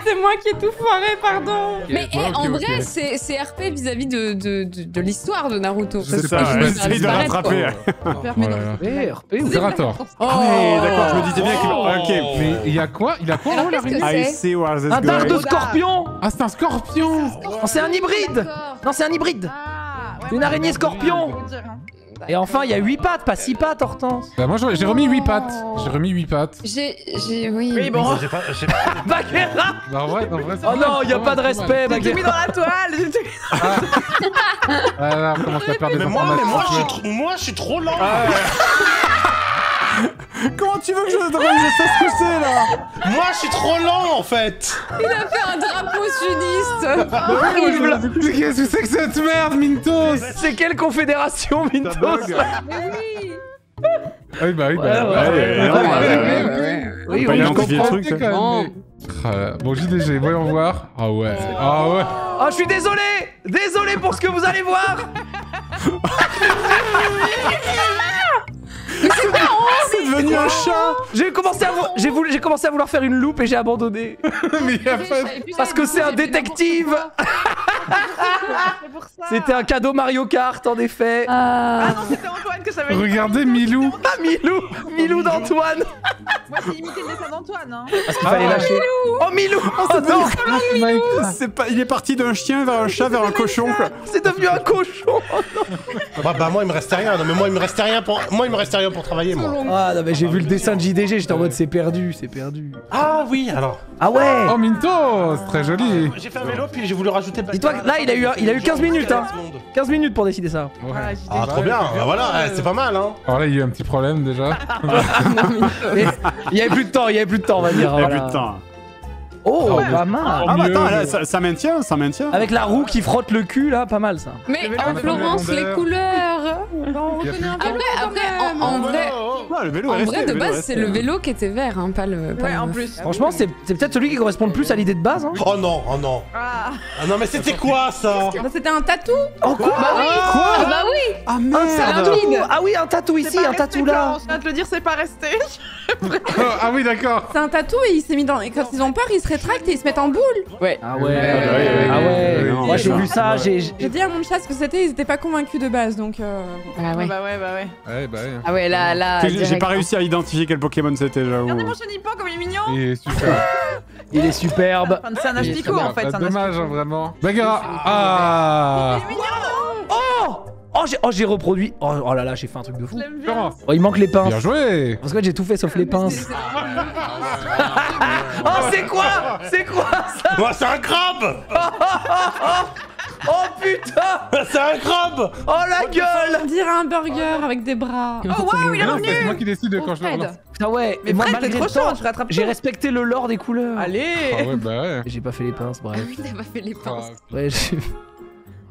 C'est moi qui ai tout foiré, pardon. Mais eh, en ok. vrai, c'est c'est RP vis-à-vis de, de, de, de l'histoire de Naruto. C'est Parce ça, que je essaye de rattraper. Oh. Eh, RP, ou- Zerator. Ah ouais, d'accord, je me disais bien qu'il... Oh. Ok. Mais il y a quoi Il a quoi oh, la qu'est-ce que araignée I c'est see where this Un dard de scorpion Ah, c'est un scorpion Oh, c'est un hybride. Non, c'est un hybride Ah, Une araignée scorpion. Et enfin, il y a 8 pattes, pas 6 pattes, Hortense Bah moi j'ai j'ai remis 8 pattes. J'ai remis 8 pattes. J'ai. j'ai- Oui. Oui, bon. J'ai pas... j'ai Bah vrai, en vrai, c'est Oh non, y a pas de respect. Je t'ai mis dans la toile. t'ai- Ah là, on commence à perdre des Mais moi, mais informations. moi, je suis trop... moi je suis trop lent. Comment tu veux que je, je sais ce que c'est là Moi je suis trop lent en fait. Il a fait un drapeau sudiste. Horrible Mais Qu'est-ce que c'est que cette merde, Mintos C'est quelle confédération, Mintos Mais oui. Ah oui, bah oui, bah. Oui, ça. quand même, Bon. Ah, JDG, voyons voir. Ah ouais. Ah ouais. Oh, je suis désolé Désolé pour ce que vous allez voir C'est devenu un chat J'ai commencé, à vou- j'ai voulu... j'ai commencé à vouloir faire une loupe et j'ai abandonné. Mais y a pas... Parce que c'est un détective ça. C'était un cadeau Mario Kart, en effet. Ah non, c'était Antoine que j'avais Regardez Milou. Ah, Milou Milou d'Antoine Moi, j'ai imité le dessin d'Antoine. Hein. Parce qu'il fallait lâcher. Oh, Milou Oh non C'est pas... Il est parti d'un chien vers un chat vers un cochon quoi. C'est devenu un cochon Bah, bah moi il me restait rien. Non mais moi il me restait rien pour... Moi il me restait rien pour travailler moi. Ah non mais j'ai vu le dessin de JDG, j'étais en mode c'est perdu, c'est perdu. Ah oui alors. Ah ouais Oh Mintos, très joli. J'ai fait un vélo puis j'ai voulu rajouter... Dis-toi là il a eu, il a eu 15 minutes hein 15 minutes pour décider ça. Ouais. J'ai Ah trop bien, bah voilà, ouais, c'est pas mal hein. Alors là, il y a eu un petit problème déjà. Mais il y avait plus de temps, il y avait plus de temps on va dire. Il y a voilà. plus de temps. Oh, Oh, pas mal Ah bah mieux, attends, là, ça, ça maintient, ça maintient. Avec la roue qui frotte le cul là, pas mal ça. Mais en Florence, le les couleurs. On a reconnaît un Après, après, en, en vrai, Ah, le vélo en est resté, vrai, de base, c'est le vélo qui était vert, hein, pas le. Pas Ouais, le en plus. Franchement, c'est c'est peut-être celui qui correspond le plus à l'idée de base. Hein. Oh non, oh non. Ah. Ah non mais c'était quoi ça Bah, C'était un tatou. Oh quoi Bah oui Ah bah oui Ah Un merde tatou Ah oui, un tatou ici, un tatou là Je viens de te le dire, c'est pas resté. ah oui, d'accord. C'est un tatou et il s'est mis dans. et Quand ils ont peur, ils se rétractent et ils se mettent en boule. Ouais. Ah ouais, ouais, ouais, ah ouais. ouais, Moi ouais, j'ai vu ça, j'ai. dit à mon chat ce que c'était, ils étaient pas convaincus de base donc. Euh... Ah ouais. Bah ouais, bah ouais. Ouais, bah ouais. Ah ouais, là, là. J'ai- pas réussi à identifier quel Pokémon c'était, j'avoue. Regardez mon chenipan comme il est mignon. Et super. Il est superbe. C'est un Il est très en fait. Ah, dommage, vraiment. Bagheera. Ah. Il est mignon. Oh Oh j'ai oh, j'ai reproduit. Oh, oh là là, j'ai fait un truc de fou. Oh, il manque les pinces. Bien joué. Parce que j'ai tout fait sauf les pinces. Oh c'est quoi? C'est quoi ça? Moi c'est un crabe Oh putain C'est un crabe Oh la gueule On dirait un burger avec des bras. Oh waouh, il est revenu. C'est moi qui décide Oh, quand je le relance. Putain ouais, Mais moi, malgré trop temps, J'ai respecté le lore des couleurs. Ah Allez. ouais, bah ouais. J'ai pas fait les pinces, bref. T'as pas fait les pinces. Ouais, j'ai...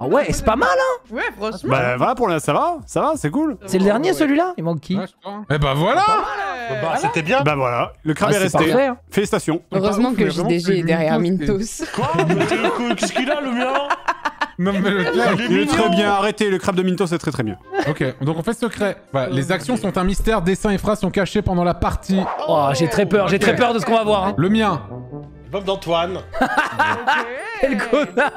Ah ouais, c'est pas mal, hein Ouais, franchement. Bah voilà, pour là, ça va, ça va, c'est cool. C'est le dernier celui-là? Il manque qui? Eh bah voilà Bah, c'était bien. Bah voilà, le crabe Ah, est resté. parfait, hein. Félicitations. Heureusement que JDG est derrière Mintos Mintos. Quoi? Qu'est-ce qu'il a, le mien? Non mais le clair. Il est très bien, arrêtez, le crabe de Minto c'est très très bien. Ok, donc on fait secret. Voilà, les actions sont un mystère, dessins et phrases sont cachés pendant la partie. Oh, j'ai très peur, j'ai très peur de ce qu'on va voir. Hein. Le mien. Bob d'Antoine. Quel connard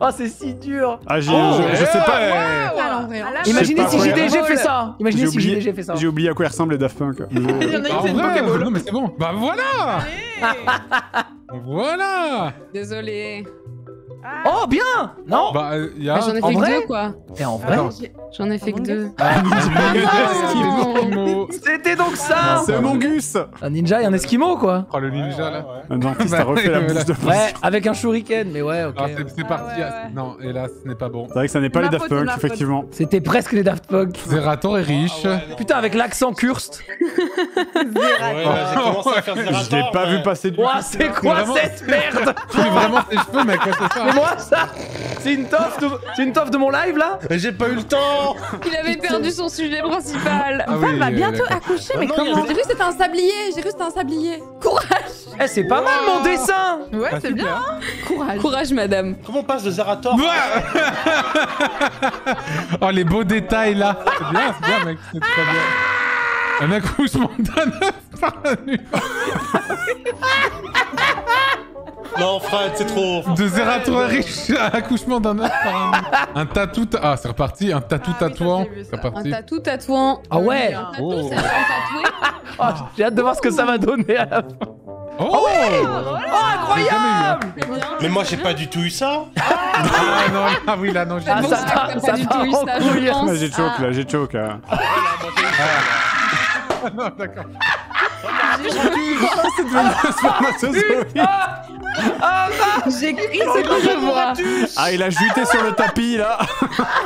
Oh, c'est si dur Ah, j'ai, Oh, je, je sais pas. L'envers. Imaginez si. JDG fait ça Imaginez J'ai si oublié, JDG fait ça j'ai oublié à quoi ils ressemblent les Daft Punk. Il y en a Ah, c'est une Pokéball. Non mais c'est bon. Bah voilà Voilà Désolé. Oh, bien Non Bah il y a... Ah, J'en ai en fait que vrai deux, quoi. Et en vrai. J'en ai fait que deux. Esquimau. C'était donc ça C'est mon Gus Un ninja et un esquimau, quoi Oh le ninja là. Un dentiste a refait la bouche de Ouais, avec un shuriken, mais ouais, ok. Ah, c'est- parti. ah. Non, hélas, ce n'est pas bon. C'est vrai que ça n'est pas les Daft Punk, effectivement. C'était presque les Daft Punk. Zerator est riche. Putain, avec l'accent kurst. Ouais, là, j'ai commencé à faire Zerator. Je l'ai pas vu passer du Ouah, tout. c'est quoi cette merde Tu vraiment tes cheveux, mec, c'est ça. Mais moi, ça C'est une toffe de... C'est une toffe de mon live, là Mais j'ai pas eu le temps Il avait perdu son sujet principal. Ah Femme oui, va bientôt accoucher, mais non, comment J'ai cru que c'était un sablier, j'ai cru que c'était un sablier. Courage Eh, c'est pas mal, mon dessin Ouais, Ah, c'est bien. super. Courage Courage, madame. Comment on passe de Zerator Oh, les beaux détails là. C'est bien, c'est bien, mec. C'est très bien. Un accouchement d'un œuf par la nuit. Non, Fred, c'est trop. De Zerator riche à accouchement d'un œuf par nuit. Un tatou. ta- Ah, c'est reparti. Un tatou Ah oui, ça, tatouant. j'ai ça. C'est Un reparti. tatou tatouant. Ah ouais? Un tatou, Oh. ça. Oh, J'ai hâte de voir ce que ça va donner à la fin. Oh Oh, incroyable C'est bien. Mais moi, j'ai pas du tout eu ça. Ah non, ah oui, là, non, j'ai Ah, ça ça pas du tout eu en ça, je couille. pense. Là, j'ai choke, Ah. là, là. Non, d'accord. Spermatozoïde. J'ai crié, c'est que je vois. Ah, il a juté sur le tapis, là.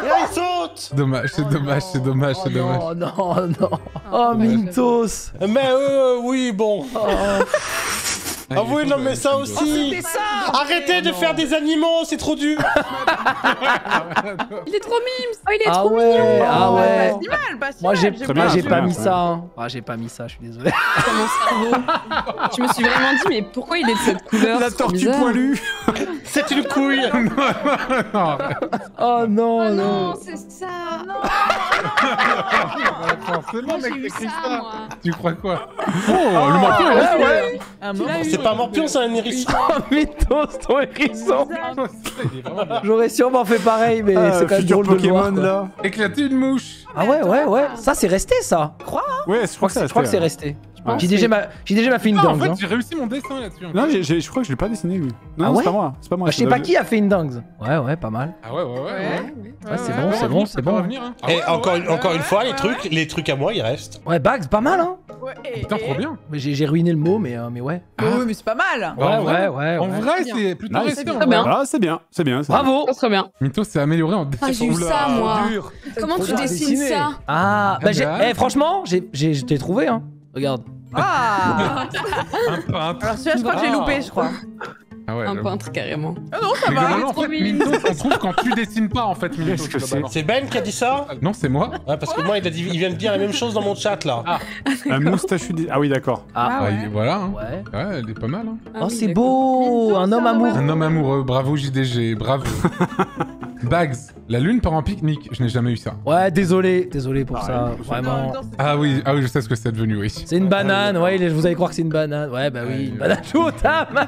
Et là, il saute Dommage, c'est dommage, c'est dommage, c'est dommage. Oh non, non. Oh, Mintos. Mais euh, oui, bon. Ah oui, non, mais ça aussi. Ça Arrêtez de faire des animaux, c'est trop dur. Il est trop mimes. Oh, il est Ah trop ouais, mignon. ah ouais. Pas si mal, pas si Moi, j'ai pas mis ça. hein. Ah, j'ai pas mis ça, je suis désolé. mon cerveau. Je me suis vraiment dit, mais pourquoi il est de cette couleur? La tortue poilue. C'est une couille. Non. Oh non, Oh non. non, c'est ça. Forcément, mec, moi. Tu crois quoi? Oh, le morpion, ouais, ouais. Un mot. C'est pas morpion, c'est un hérisson. Oh, Mintos, ton hérisson. J'aurais sûrement fait pareil, mais Ah, c'est quand même drôle de le voir. Pokémon, là. Éclater une mouche. Ah ouais, ouais, ouais. Ça, c'est resté, ça. Crois, Ouais, je crois que c'est resté. Pense. JDG m'a fait une Ah, en dingue. fait, hein. j'ai réussi mon dessin là-dessus. Non, j'ai- j'ai- je crois que je l'ai pas dessiné, lui. Non, Ah non, c'est ouais pas moi. C'est pas moi. Bah, je sais pas qui a fait une dingue. Ouais, ouais, pas mal. Ah ouais, ouais, ouais. ouais. Ouais, c'est ouais, bon, ouais. c'est bon, c'est bon. Revenir, hein. Ah Et ouais, encore, ouais, une, encore ouais, une fois, ouais, les ouais. trucs, les trucs à moi, ils restent. Ouais, Bags, pas mal, hein. Ouais, et- Putain, trop bien. Mais J'ai j'ai ruiné le mot, mais, euh, mais ouais. Oui, mais c'est pas mal. Bah, en Ouais, vrai- ouais, ouais, En ouais. vrai, c'est plutôt. Ah, c'est bien, c'est bien. c'est bien. Bravo. Très bien. Mythos s'est amélioré en Ah, j'ai eu dessin. ça, moi. Comment tu dessines ça Ah, bah Ah, j'ai- bah. eh, franchement, j'ai j'ai- je t'ai trouvé, hein. Regarde. Ah Un peintre. Alors celui-là, je crois que j'ai loupé, je crois. Ah ouais, Un peintre, carrément. Ah non, ça Mais va. en trop fait. Mintos, on trouve quand tu dessines pas, en fait, Mintos. Qu'est-ce que c'est? C'est Ben qui a dit ça? Non, c'est moi. Ouais, parce que moi, il, a dit, il vient de dire la même chose dans mon chat, là. Un moustachu. Ah oui, d'accord. Ah, Ah, ouais. il- Voilà. hein. ouais. Ouais, elle est pas mal. hein. Ah Oh, oui, c'est beau, un homme amoureux. Un homme amoureux, bravo JDG, bravo. Bags, la lune part en pique-nique, je n'ai jamais eu ça. Ouais, désolé, désolé pour Ah, ça, vraiment. Non, non, c'est- Ah oui, ah oui, je sais ce que c'est devenu, oui. C'est une banane, ouais, il est- vous allez croire que c'est une banane. Ouais, bah oui, une banane Jotam.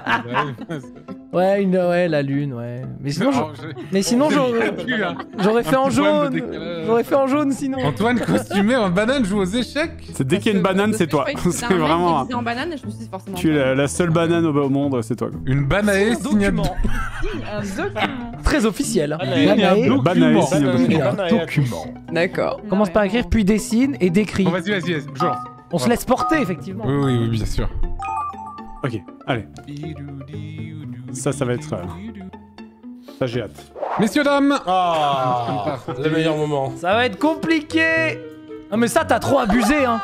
Ouais, une, ouais, la lune, ouais. Mais sinon, je- mais sinon j'aurais hein. j'aurais fait en jaune. J'aurais fait en jaune sinon. Antoine costumé en banane joue aux échecs? C'est dès qu'il y a une banane, c'est toi. C'est vraiment. en banane et je me suis dit forcément. Tu es la, la seule banane au, au monde, c'est toi. Une banae signée. Un document. Très officiel. Banae. document. Un. Un. D'accord. Commence par écrire, puis dessine et décrit. Bon, vas-y, vas-y, vas-y. On se laisse porter, effectivement. Oui, oui, oui, bien sûr. Ok, allez. Ça, ça va être. euh, Ça, j'ai hâte. Messieurs, dames Ah, le meilleur moment. Ça va être compliqué. Non mais ça, t'as trop abusé, hein.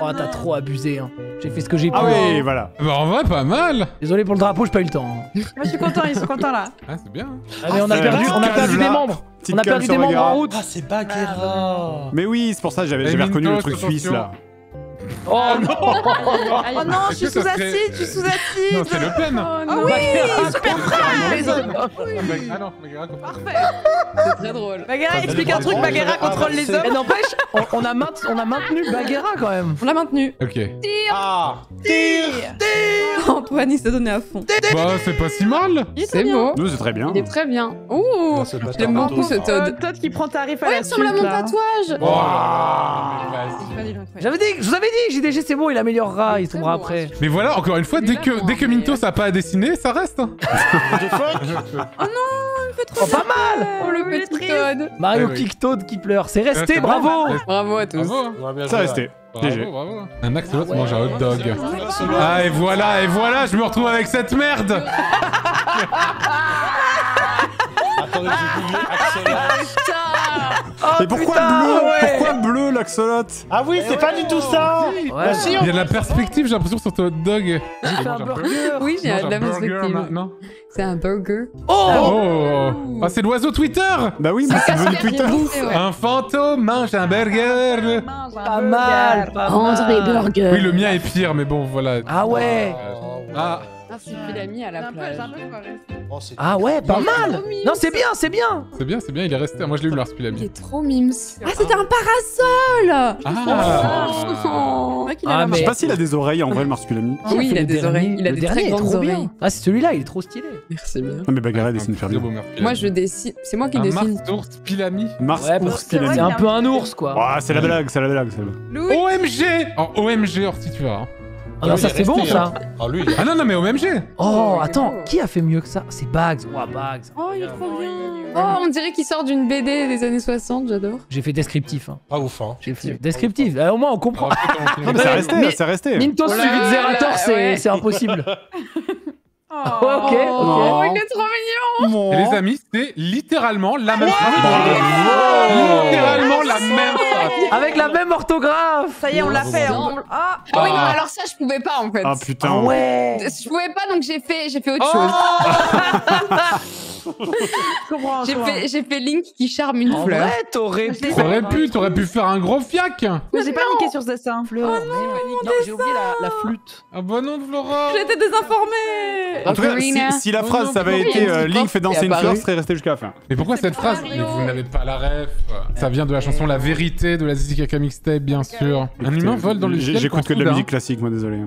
Oh, t'as trop abusé, hein. J'ai fait ce que j'ai pu. Ah oui, voilà. Bah en vrai, pas mal. Désolé pour le drapeau, j'ai pas eu le temps. hein. Moi, je suis content, ils sont contents là. Ah, c'est bien. Ah, mais on a c'est perdu, vrai. on a perdu des là. membres. Petite On a calme perdu sur des membres en route. Ah, c'est Bagheera Mais oui, c'est pour ça que j'avais j'avais reconnu le Mintos, truc suisse là. Oh non Oh non, je suis sous-acide, serait- je suis sous-acide. Non, c'est Le Pen. Ah oui, super Ah non, Bagheera contre- Parfait. C'est très drôle. Baguera, explique un truc, Baguera contrôle les Mais hommes. n'empêche, on, on a mainte- on a maintenu Bagheera quand même. On l'a maintenu. Ok. Ah Antoine, il s'est donné à fond. Bah, c'est pas si mal. C'est beau. Nous, c'est très bien. Il est très bien. Ouh ta beaucoup ce Todd. Euh, Todd qui prend tarif à la il ressemble à mon tatouage. J'avais dit, je vous avais dit, JDG c'est bon, il améliorera, il tombera bon, après. Mais voilà, encore une fois, Il dès que, dès que Mintos a pas à dessiner, ça reste. hein. The fuck? Oh, pas mal Oh le il petit. Todd. Mario Eh oui. kick Toad qui pleure, c'est Ah, resté, c'est bravo. Bravo à tous. Bravo. hein. Ça restait. Bravo, GG. bravo. Un axolot mange un hot dog. Ah, et voilà, et voilà, je me retrouve avec cette merde. Attendez, j'ai oublié Axolot. Oh, Mais pourquoi putain, bleu ouais. Pourquoi bleu l'axolot Ah oui, c'est pas du tout ça Ouais. Bah si, Il y a de la perspective, j'ai l'impression, sur ton hot dog. J'ai fait un burger Oui, j'ai Mange de la perspective. C'est un burger. Oh Oh, Ah, c'est l'oiseau Twitter Bah oui, mais c'est devenu Twitter. Un fantôme mange un burger Pas mal, pas André mal. Burger. Oui, le mien est pire, mais bon, voilà. Ah ouais Ah, Ah, c'est Philami à la plage. Oh, Ah ouais, pas mal Non, c'est bien, c'est bien c'est bien, c'est bien, il est resté. Moi, je l'ai eu, Il Marsupilami. est trop mimes. Ah, c'était un parasol Ah Oh. Qu'il Ah, avait Je mais- sais pas s'il a des oreilles en vrai, le marsupilami. Oui, il a des dernier- oreilles. Il a le des très est grandes trop bien. oreilles. Ah, c'est celui-là, il est trop stylé. Merci bien. Non, mais Bagheera dessine super bien. Moi, je dessine. C'est moi qui dessine. Mars d'ours Pilami. Mars ours que c'est Pilami. un peu un ours, quoi. Ah, c'est la blague, c'est la blague, OMG En OMG, Orti, tu verras. Ah non, ça c'est bon, ça hein. Ah lui, Ah non, non, mais OMG Oh, attends, qui a fait mieux que ça? C'est Bags. Ouah, Bags. Oh, il est trop bien Oh, on dirait qu'il sort d'une BD des années 60, j'adore. J'ai fait descriptif. Hein. pas ouf, hein. J'ai fait descriptif. Euh, au moins, on comprend. Non, mais c'est resté, Mais- c'est resté. Mintos Oh suivi de Zerator, c'est impossible. Oh. ok, Oh, ok. il est trop mignon. Et les amis, c'est littéralement la même phrase. Bravo. Littéralement la même phrase. Avec la même orthographe. Ça y est, on l'a fait. On- Ah Ah oui, non, Ah. alors ça, je pouvais pas en fait. Ah putain. Ah ouais. Je pouvais pas, donc j'ai fait, j'ai fait autre Oh chose. je comprends, je J'ai comprends. fait, j'ai fait Link qui charme une En fleur. vrai, t'aurais pu. T'aurais pu, t'aurais pu faire un gros fiac. Mais j'ai pas niqué sur ce dessin. Fleur, merde. Non, j'ai oublié la, la flûte. Ah bah non, Flora. J'ai été désinformée En tout cas, si, la Oh phrase ça avait été euh, Link fait danser une fleur, serait resté jusqu'à la fin. Mais pourquoi cette phrase. Mais vous n'avez pas la ref? Ça vient de la chanson La Vérité de la Zizi Kaka Mixtape, bien sûr. Un humain vole dans le ciel. J'écoute que de la musique classique, moi, désolé.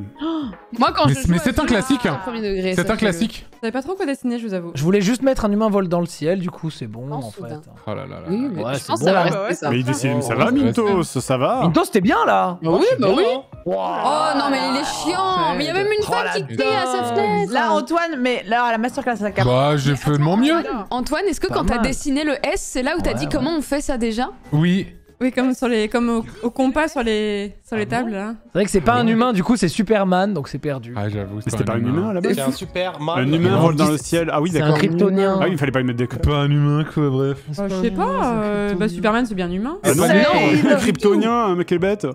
Moi, quand Mais- je mais c'est un classique. degré, C'est un classique. Je savais pas trop quoi dessiner, je vous avoue. Je voulais juste mettre un humain vol dans le ciel, du coup, c'est bon en fait. Oh là là là. Oui, mais Ouais, je c'est pense bon, que ça va là. rester ça. Mais il dessine, ça Oh, va, Mintos, ça va. Mintos, t'es bien là Bah oui, bah oui. Wow. Oh non, mais il est chiant. Mais il y a même une Oh, femme qui crie à sa fenêtre. Là, Antoine, mais là, à la masterclass, ça capte. Bah, j'ai fait de mon mieux. Antoine, est-ce que quand t'as dessiné le S, c'est là où t'as Ouais, dit ouais. comment on fait ça déjà? Oui. Oui, comme, sur les, comme au, au compas sur les, sur les Ah tables, là. C'est vrai que c'est pas un humain, du coup, c'est Superman, donc c'est perdu. Ah, j'avoue. Mais c'était pas un humain à la base C'est un super mal. Un humain vole dans le ciel. Ah oui, C'est un d'accord. kryptonien. Ah oui, il fallait pas lui mettre des Pas un humain, quoi, bref. Bah, je sais pas, euh, bah, Superman, c'est bien humain. Ah non, C'est- non, un kryptonien, un mec est bête.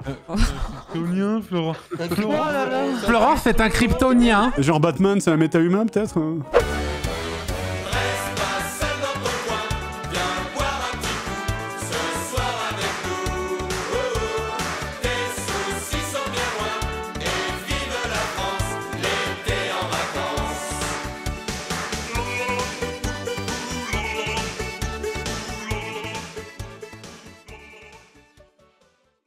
Kryptonien, Flora. Un Florent, c'est un kryptonien. Genre Batman, c'est un méta-humain peut-être